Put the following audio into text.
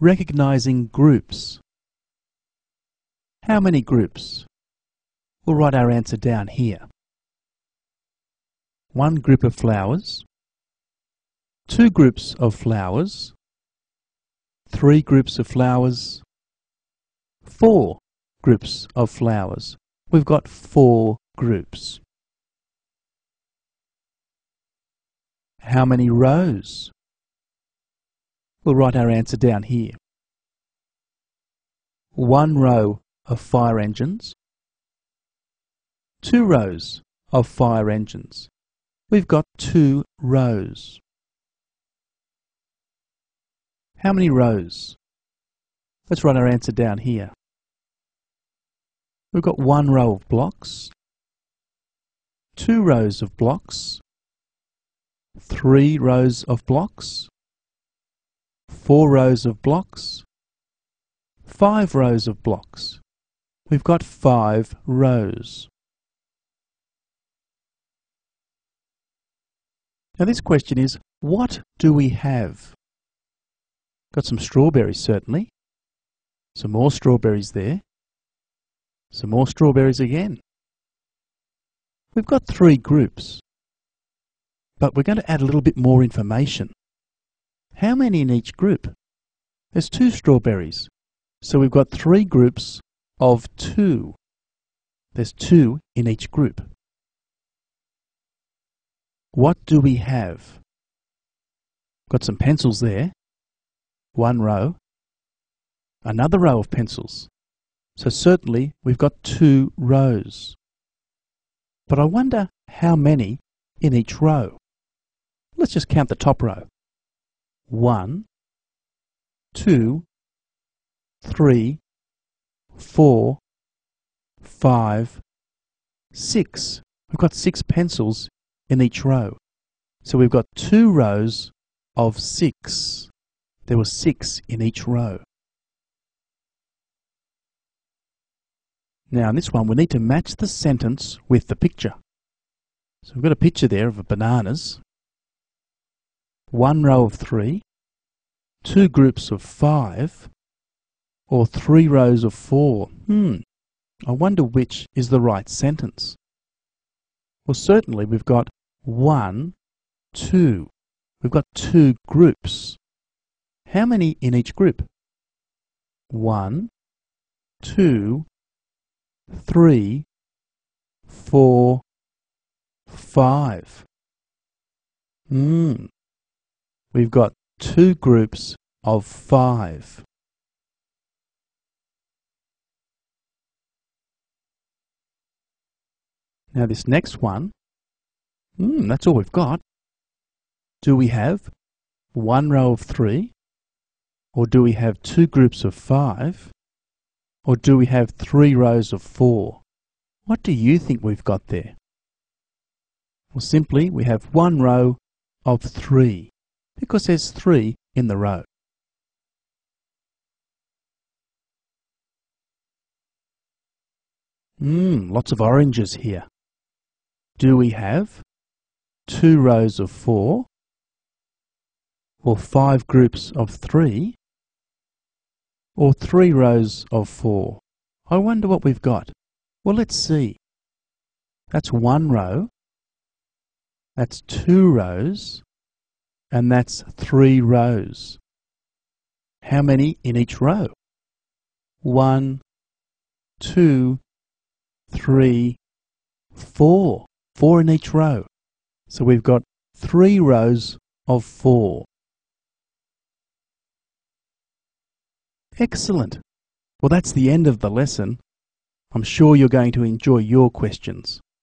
recognizing groups. How many groups? We'll write our answer down here. One group of flowers, two groups of flowers, three groups of flowers, four groups of flowers. We've got four groups. How many rows? We'll write our answer down here. One row of fire engines, two rows of fire engines. We've got two rows. How many rows? Let's write our answer down here. We've got one row of blocks, two rows of blocks, three rows of blocks, four rows of blocks, five rows of blocks. We've got five rows. Now this question is, what do we have? Got some strawberries certainly. Some more strawberries there. Some more strawberries again. We've got three groups. But we're going to add a little bit more information. How many in each group? There's two strawberries. So we've got three groups of two. There's two in each group. What do we have? Got some pencils there. One row. Another row of pencils. So certainly we've got two rows. But I wonder how many in each row. Let's just count the top row. One, two, three, four, five, six. We've got six pencils in each row. So we've got two rows of six. There were six in each row. Now in this one we need to match the sentence with the picture. So we've got a picture there of bananas, one row of three, two groups of five, or three rows of four. Hmm, I wonder which is the right sentence. Well, certainly we've got one, two. We've got two groups. How many in each group? One, two, three, four, five. Hmm. We've got two groups of five. Now this next one, hmm, that's all we've got. Do we have one row of three? Or do we have two groups of five? Or do we have three rows of four? What do you think we've got there? Well, simply we have one row of three because there's three in the row. Mmm, lots of oranges here. Do we have two rows of four or five groups of three or three rows of four? I wonder what we've got. Well, let's see. That's one row. That's two rows and that's three rows. How many in each row? One, two, three, four. Four in each row. So we've got three rows of four. Excellent. Well, that's the end of the lesson. I'm sure you're going to enjoy your questions.